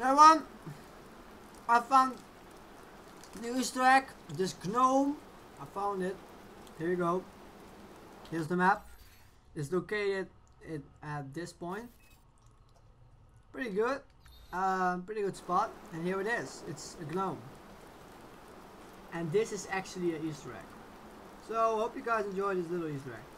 I found the Easter egg. This gnome. I found it. Here you go. Here's the map. It's located it at this point. Pretty good. Um, pretty good spot. And here it is. It's a gnome. And this is actually an Easter egg. So hope you guys enjoyed this little Easter egg.